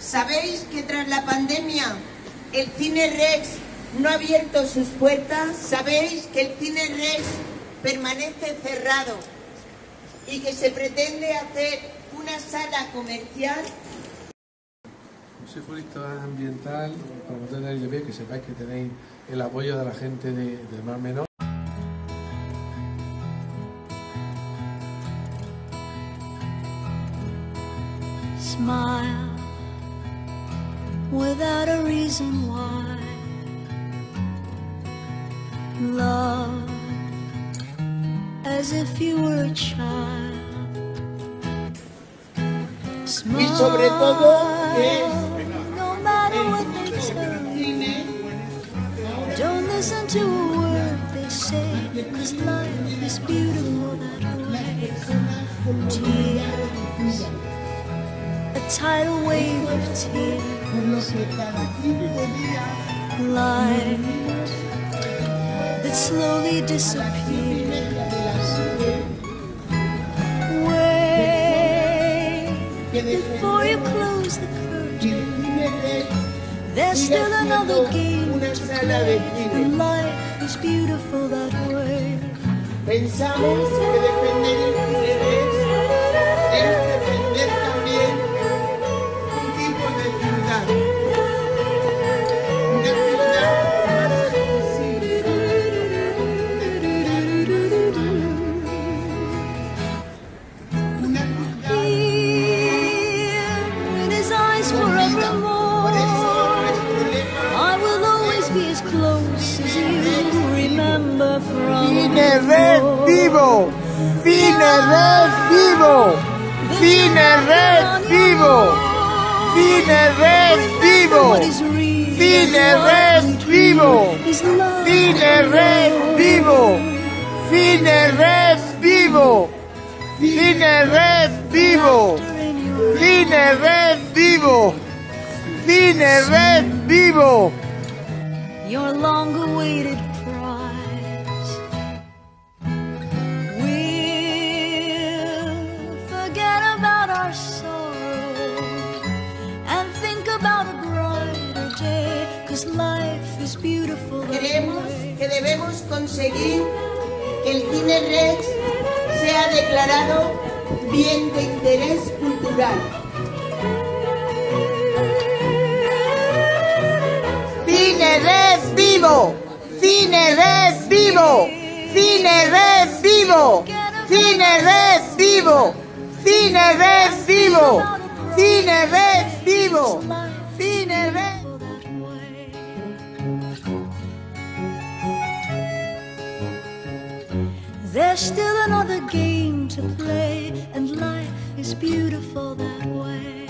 ¿Sabéis que tras la pandemia el Cine Rex no ha abierto sus puertas? ¿Sabéis que el Cine Rex permanece cerrado y que se pretende hacer una sala comercial? Soy jurista ambiental, promotor de LB, que sepáis que tenéis el apoyo de la gente de, de Mar Menor. Smile without a reason why. Love as if you were a child. Y sobre todo que eh, no matter eh, what they tell you. Don't listen to a word they say, cause life is beautiful that way. Tears, a tidal wave of tears, light that slowly disappears. Wait before you close the curtain. There's still another game to play, and life is beautiful that way. Rex. Vivo! Cine Rex Vivo! Cine Rex Vivo! Cine Rex Vivo! Rex Vivo! Rex Vivo! Cine Rex Vivo! Cine Rex Vivo! in Rex Vivo! Cine Rex Vivo! your long creemos que debemos conseguir que el Cine Rex sea declarado bien de interés cultural. Cine Red Vivo! Cine Red Vivo! Cine Red Vivo! Cine Red Vivo! Cine Red Vivo! Cine Red Vivo! Cine There's still another game to play, and life is beautiful that way.